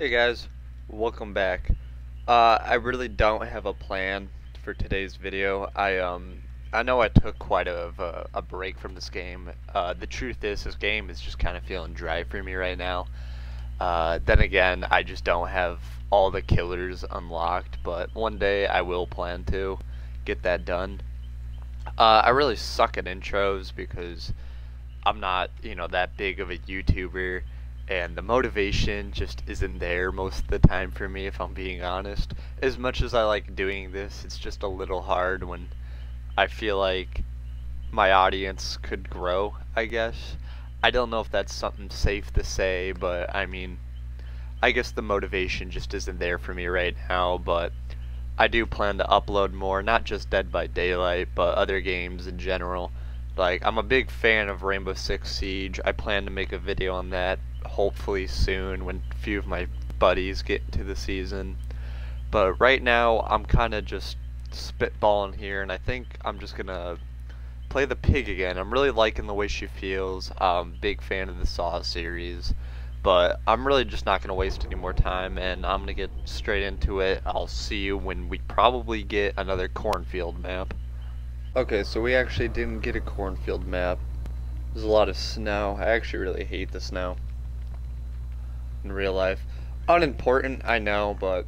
Hey guys, welcome back. Uh, I really don't have a plan for today's video. I um I know I took quite a a, a break from this game. Uh, the truth is, this game is just kind of feeling dry for me right now. Uh, then again, I just don't have all the killers unlocked, but one day I will plan to get that done. Uh, I really suck at intros because I'm not, you know, that big of a YouTuber and the motivation just isn't there most of the time for me if I'm being honest. As much as I like doing this, it's just a little hard when I feel like my audience could grow, I guess. I don't know if that's something safe to say, but I mean, I guess the motivation just isn't there for me right now, but I do plan to upload more, not just Dead by Daylight, but other games in general. Like, I'm a big fan of Rainbow Six Siege. I plan to make a video on that hopefully soon when a few of my buddies get into the season. But right now, I'm kind of just spitballing here, and I think I'm just gonna play the pig again. I'm really liking the way she feels. Um, big fan of the Saw series, but I'm really just not gonna waste any more time, and I'm gonna get straight into it. I'll see you when we probably get another cornfield map. Okay, so we actually didn't get a cornfield map. There's a lot of snow. I actually really hate the snow in real life. Unimportant, I know, but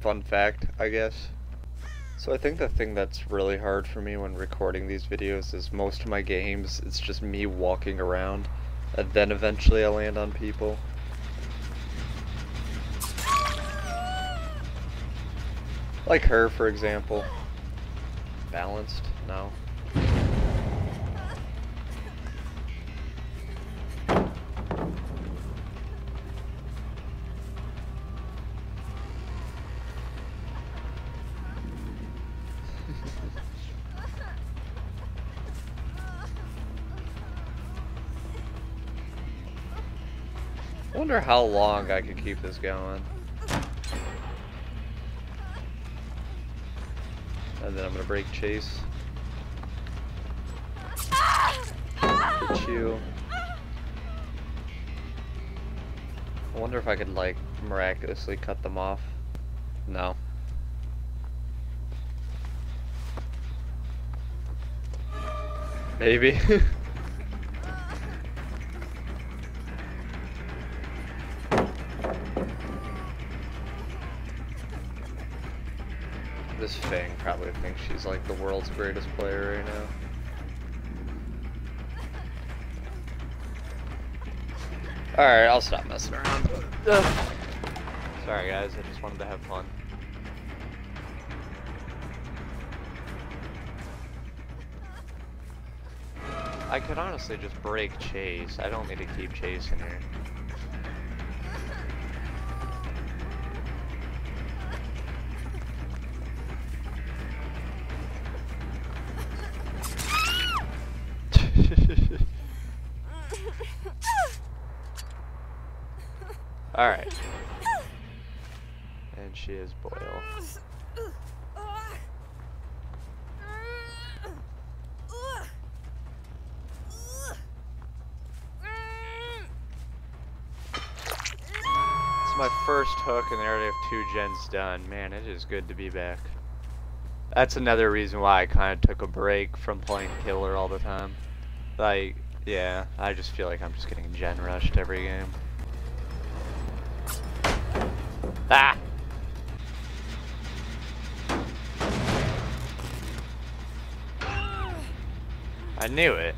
fun fact, I guess. So I think the thing that's really hard for me when recording these videos is most of my games, it's just me walking around, and then eventually I land on people. Like her, for example. Balanced? No. Wonder how long I could keep this going. And then I'm gonna break chase. Get you. I wonder if I could like miraculously cut them off. No. Maybe. This Feng probably thinks she's like the world's greatest player right now. Alright, I'll stop messing around. Ugh. Sorry guys, I just wanted to have fun. I could honestly just break chase. I don't need to keep chasing her. My first hook and I already have two gens done. Man, it is good to be back. That's another reason why I kind of took a break from playing killer all the time. Like, yeah, I just feel like I'm just getting gen rushed every game. Ah! I knew it.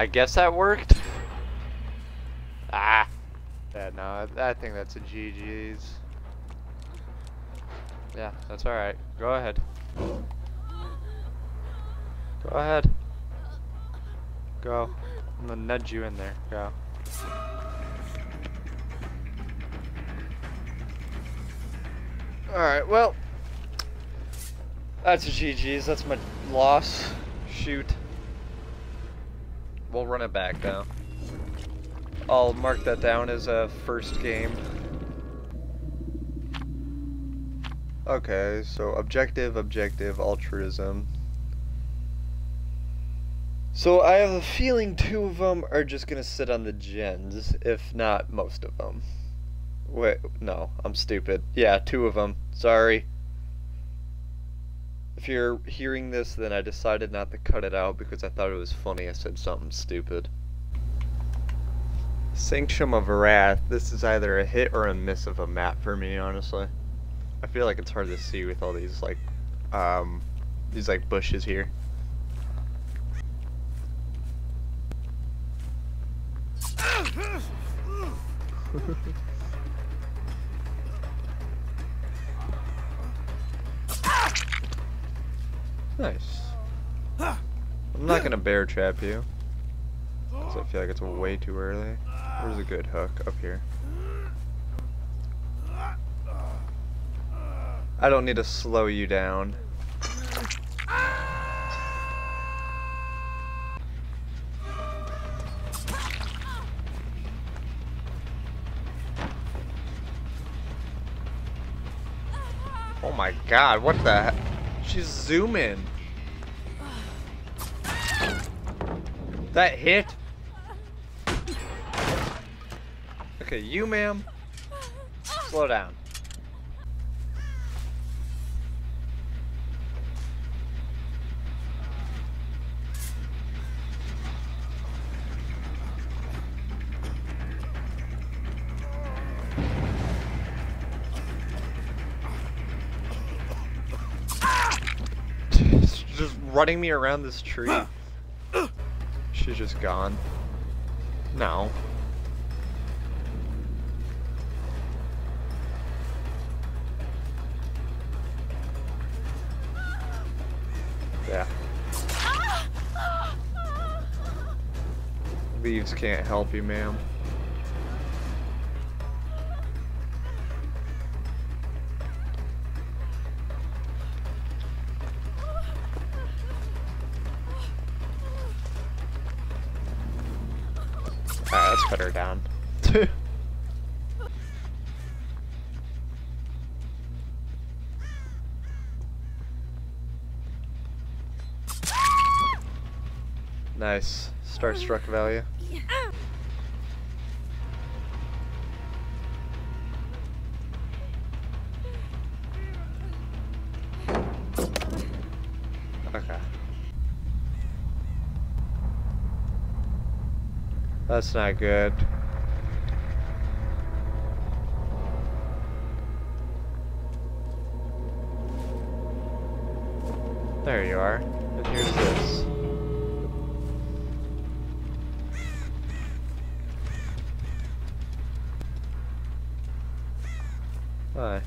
I guess that worked. Ah. Yeah, no, I, I think that's a GG's. Yeah, that's alright. Go ahead. Go ahead. Go. I'm gonna nudge you in there. Go. Alright, well. That's a GG's. That's my loss. Shoot. We'll run it back now. I'll mark that down as a first game. Okay, so objective, objective, altruism. So I have a feeling two of them are just gonna sit on the gens, if not most of them. Wait, no, I'm stupid. Yeah, two of them. Sorry. If you're hearing this, then I decided not to cut it out because I thought it was funny I said something stupid. Sanctum of Wrath. This is either a hit or a miss of a map for me, honestly. I feel like it's hard to see with all these, like, um, these, like, bushes here. nice. I'm not gonna bear trap you. Because I feel like it's way too early. Where's a good hook? Up here. I don't need to slow you down. Oh my god, what the She's zooming. That hit? Okay, you ma'am. Slow down. Running me around this tree. She's just gone. No. Yeah. Leaves can't help you, ma'am. Nice. Starstruck value. Okay. That's not good. Hi.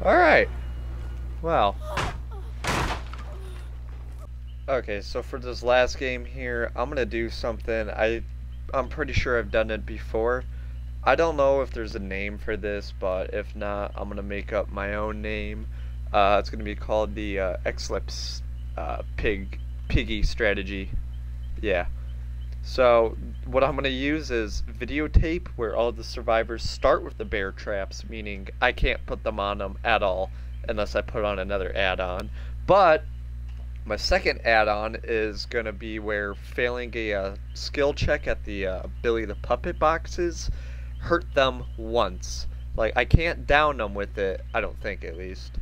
Alright. Well. Okay, so for this last game here, I'm gonna do something I I'm pretty sure I've done it before. I don't know if there's a name for this, but if not, I'm gonna make up my own name. Uh, it's gonna be called the uh, Exlipse uh, Pig Piggy Strategy. Yeah. So what I'm gonna use is videotape where all the survivors start with the bear traps, meaning I can't put them on them at all unless I put on another add-on. But my second add-on is gonna be where failing a uh, skill check at the uh, Billy the Puppet boxes hurt them once. Like I can't down them with it, I don't think at least,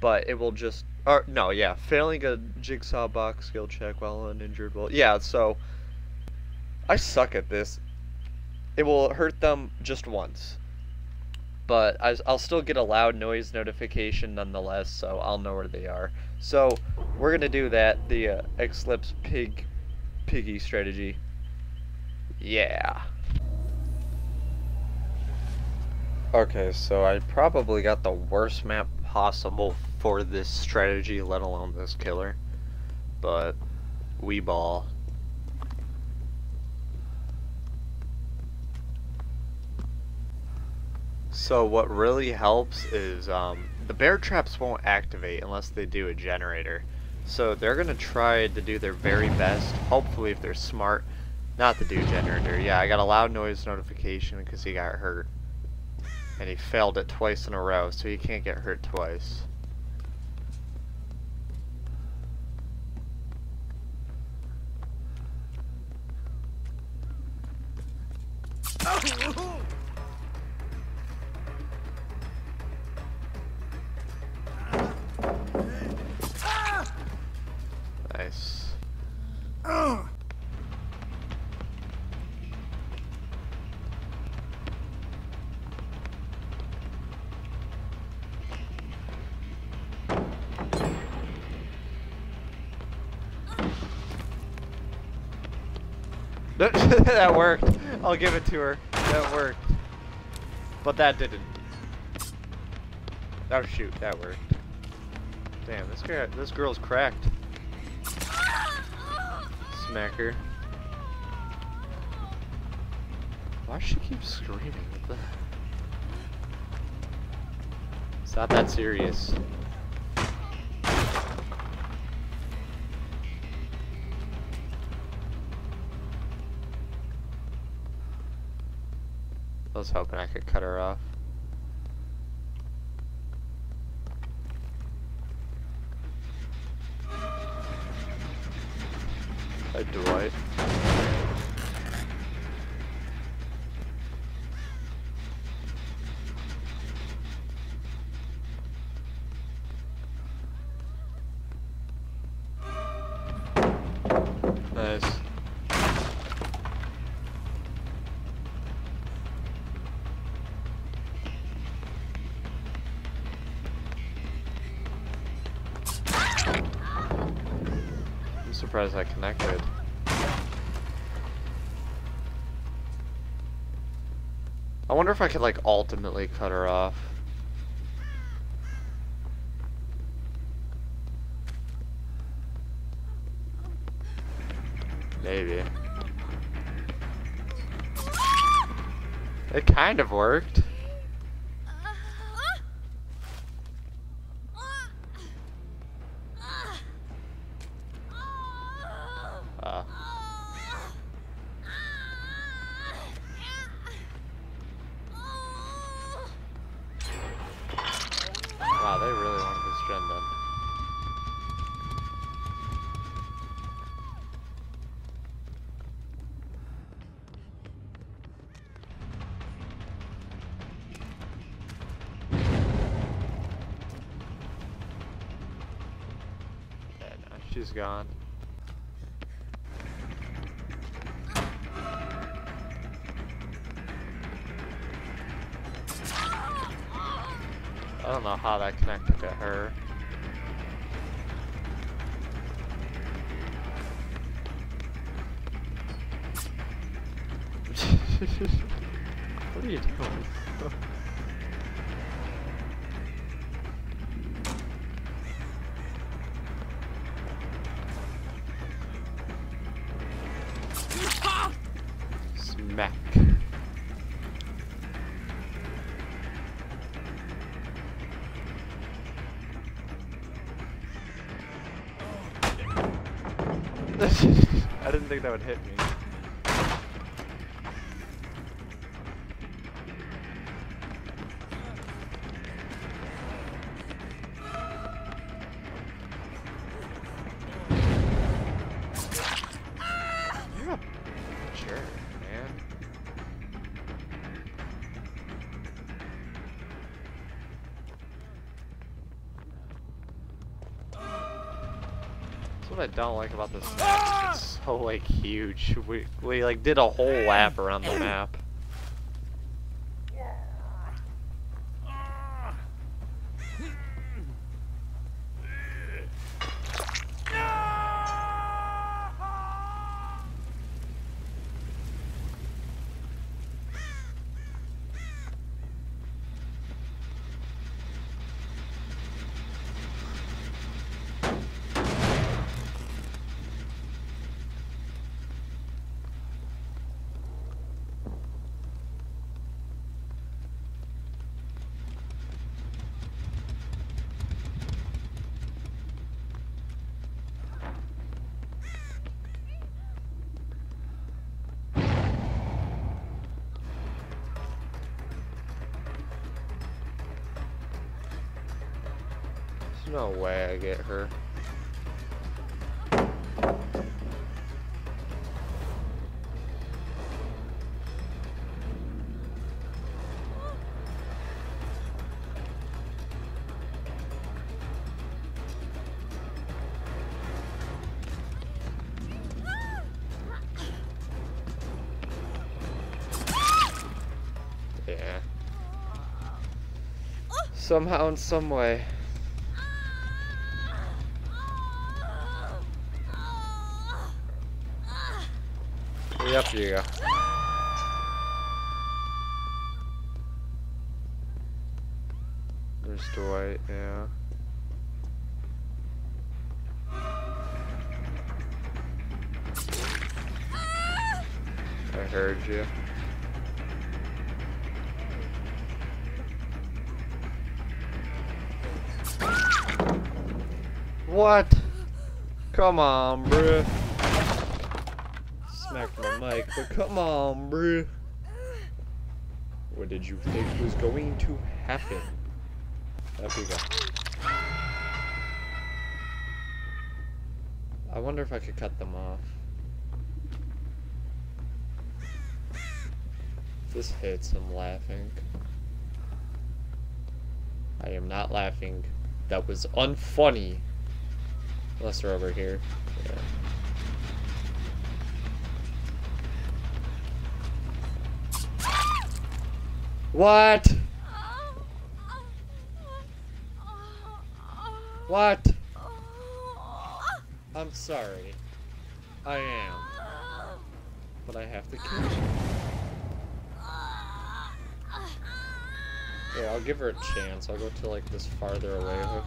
but it will just. Or no, yeah, failing a jigsaw box skill check while uninjured will. Yeah, so I suck at this. It will hurt them just once. But I, will still get a loud noise notification nonetheless, so I'll know where they are. So we're gonna do that, the uh, Exlipse pig piggy strategy. Yeah. Okay, so I probably got the worst map possible for this strategy, let alone this killer. But we ball. So what really helps is um, the bear traps won't activate unless they do a generator. So they're going to try to do their very best, hopefully if they're smart, not to do generator. Yeah, I got a loud noise notification because he got hurt. And he failed it twice in a row, so he can't get hurt twice. that worked. I'll give it to her. That worked. But that didn't. Oh shoot, that worked. Damn, this girl, this girl's cracked. Smack her. Why does she keep screaming? What the? It's not that serious. I was hoping I could cut her off. Surprised I connected. I wonder if I could like ultimately cut her off. Maybe. It kind of worked. Gone. I don't know how that connected to her. what are you doing? I didn't think that would hit me. Don't like about this map. is It's so like huge. We we like did a whole lap around the map. No way I get her. Yeah. Oh. Somehow in some way. Yep, you go. There's Dwight, yeah. I heard you. What? Come on, bruh. Mic, but come on, bruh. What did you think was going to happen? Up you go. I wonder if I could cut them off. This hits, I'm laughing. I am not laughing. That was unfunny. Unless they're over here. Yeah. What? What? I'm sorry. I am. But I have to catch you. Yeah, I'll give her a chance. I'll go to like this farther away hook.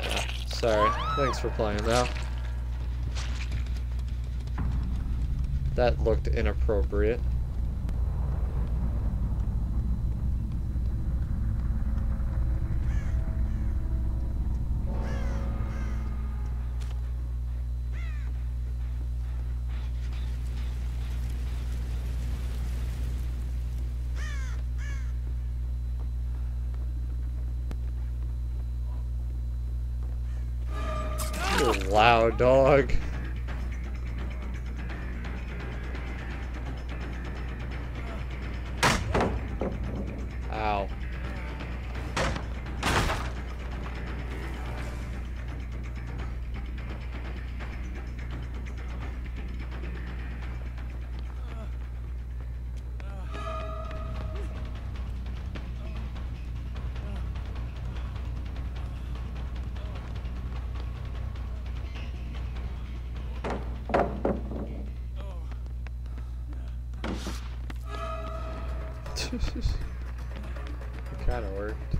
Yeah, sorry. Thanks for playing though. That looked inappropriate. Loud dog. Kind of worked.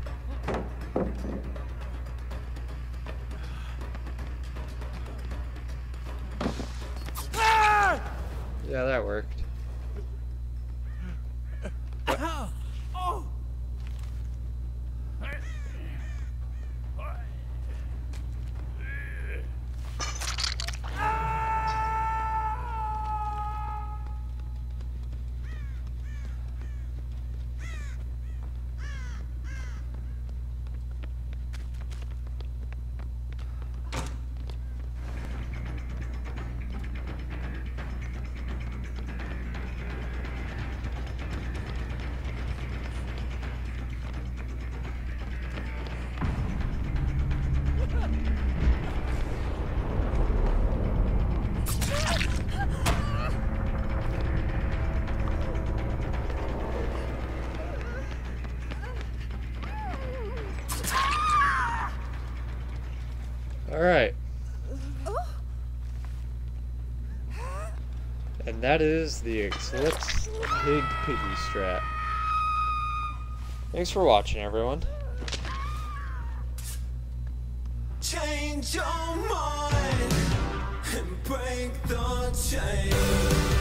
Ah! Yeah, that worked. Alright. And that is the Exlipse Pig Piggy Strat. Thanks for watching, everyone. Change your mind and break the chain.